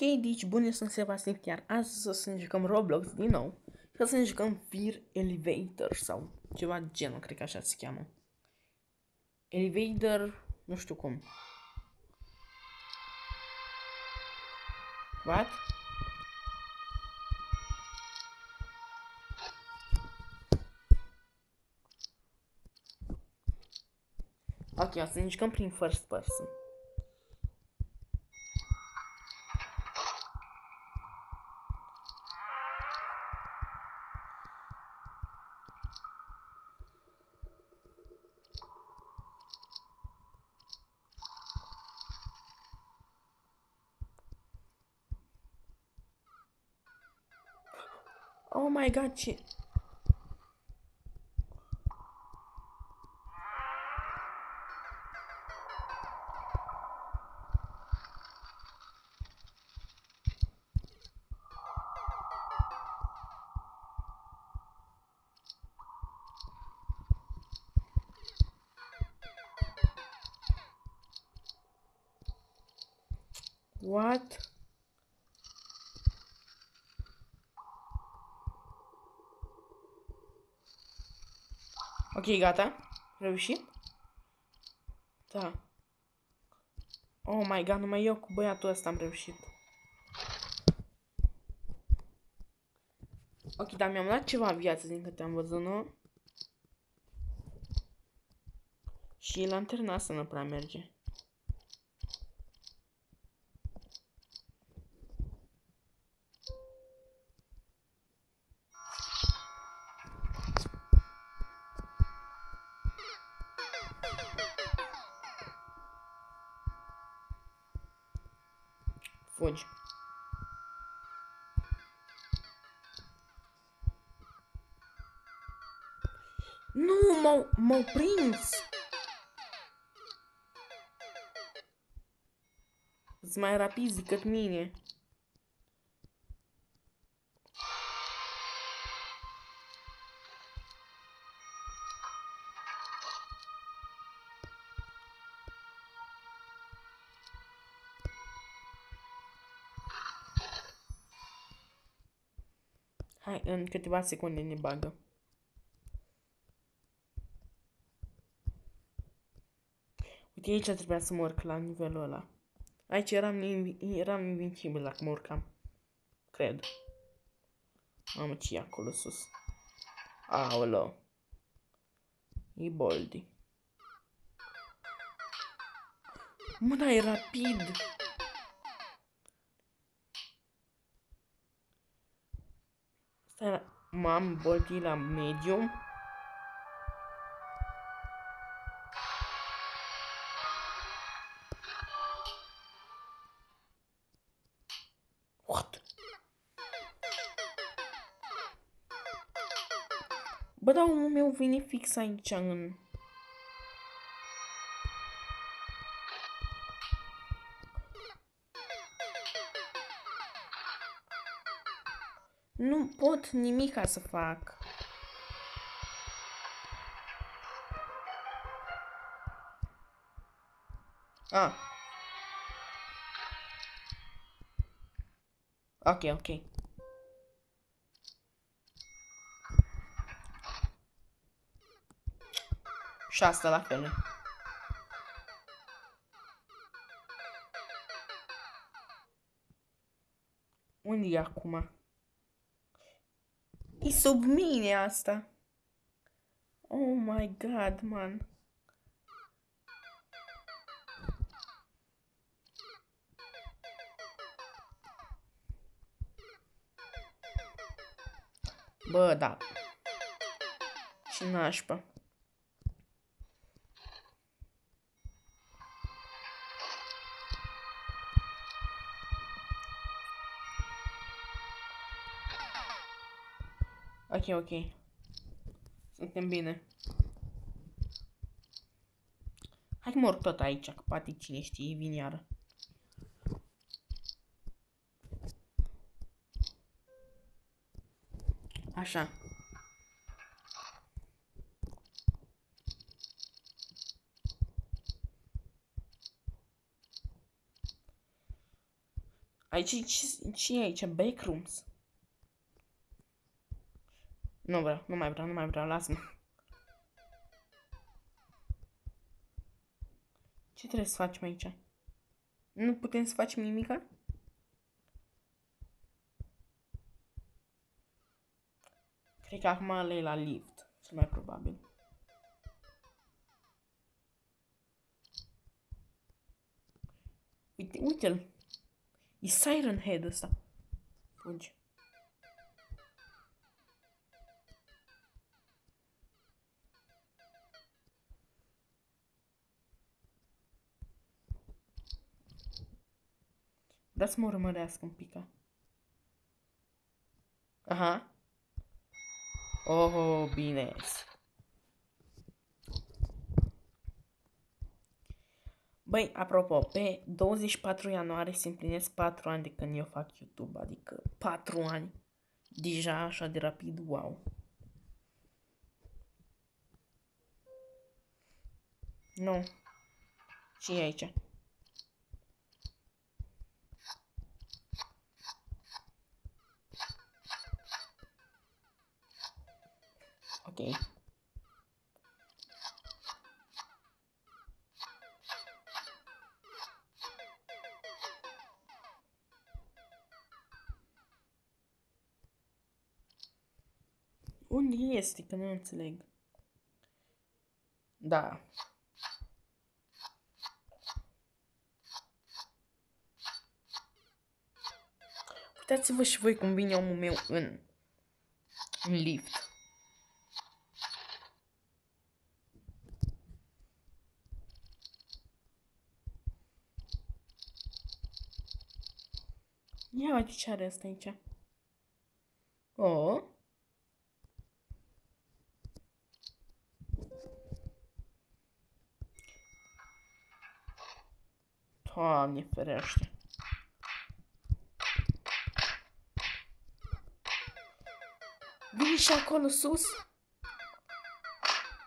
Ok, deci bun, eu sunt Sebastian, iar astăzi o să ne Roblox din nou. Și o să ne Fear Elevator sau ceva genul, cred că așa se cheamă. Elevator, nu știu cum. What? Ok, o să ne jucăm prin first person. Oh my god, ce... What? Ok, gata. Reușit? Da. Oh my god, numai eu cu băiatul ăsta am reușit. Ok, dar mi-am luat ceva viață din câte am văzut, nu? Și lanterna asta nu prea merge. Fugi. Nu, m-au, m-au prins. Sunt mai rapid decât mine. Hai, în câteva secunde ne bagă. Uite, aici trebuia să mă urc la nivelul ăla. Aici eram, eram invincibil dacă mă urcam. Cred. Mamă, ce e acolo sus? Aolo. E boldi. Mă, da, e rapid. Stai, m-am boldi la medium. What? Bă, dar omul meu vine fix aici în... Nu pot nimica să fac. Ah. Ok, ok. Și asta la fel. Unde e acum? E sub mine asta. Oh my god, man. Bă, da. Ce nașpa. Ok, ok. Suntem bine. Hai că mor tot aici, că poate cine știe, vin iară. Așa. Aici, ce, ce e aici? Backrooms. Nu vreau, nu mai vreau, nu mai vreau, lasă-mă. Ce trebuie să facem aici? Nu putem să facem nimica? Cred că acum le la lift, cel mai probabil. Uite, uite-l. E Siren Head ăsta. Fugi. Da să mă urmărească un pic. Aha. Oh, bine. Băi, apropo, pe 24 ianuarie se împlinesc 4 ani de când eu fac YouTube, adică 4 ani. Deja așa de rapid, wow. Nu. ce e aici? Ok. Unde este? Că nu înțeleg. Da. Uitați-vă și voi cum vine omul meu în, în lift. Ia uite ce are asta aici. Oh. Doamne ferește. Vine și acolo sus?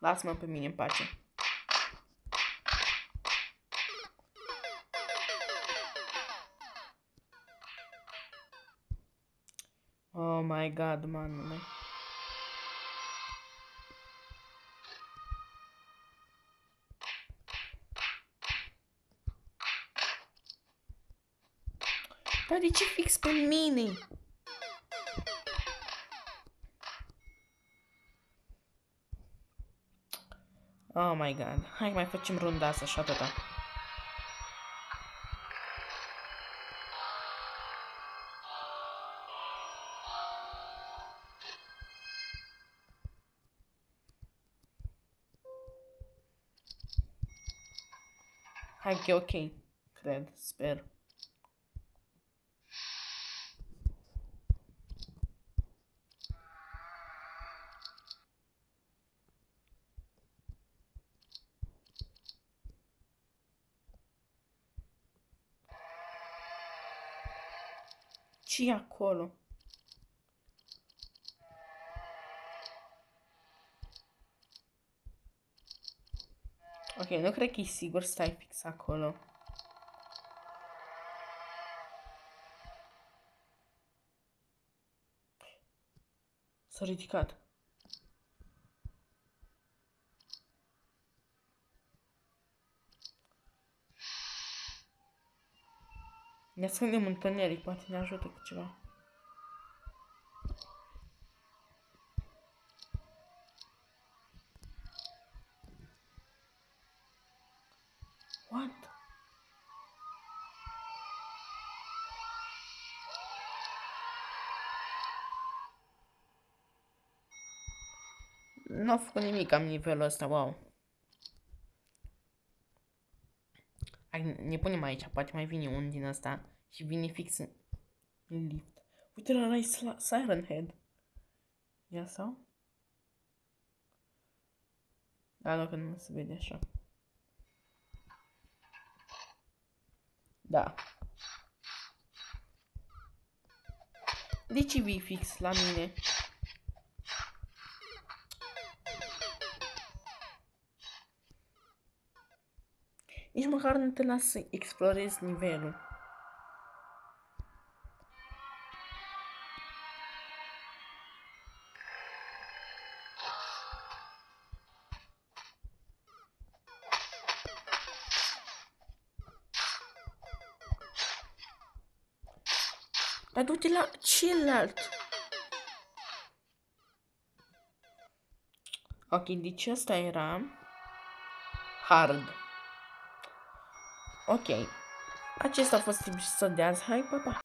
Lasă-mă pe mine în pace. Oh my god, man. Dar de ce fix pe mine? Oh my god. Hai mai facem runda asta și atâta. Hai că e ok. Cred, sper. ce acolo? Ok, nu cred că e sigur stai fix acolo. S-a ridicat. Ne ascundem în întuneric, poate ne ajută cu ceva. Nu a făcut nimic am nivelul ăsta, wow. Hai, ne punem aici, poate mai vine un din ăsta și vine fix în lift. Uite la ăla Siren Head. Ia sau? Da, nu, că nu se vede așa. Da. De ce vii fix la mine? esmagar na tenaça e explorar esse nível. Dar du chill alt. Ok, quindi questa era hard. Ok. Acesta a fost episodul de azi. Hai, pa, pa!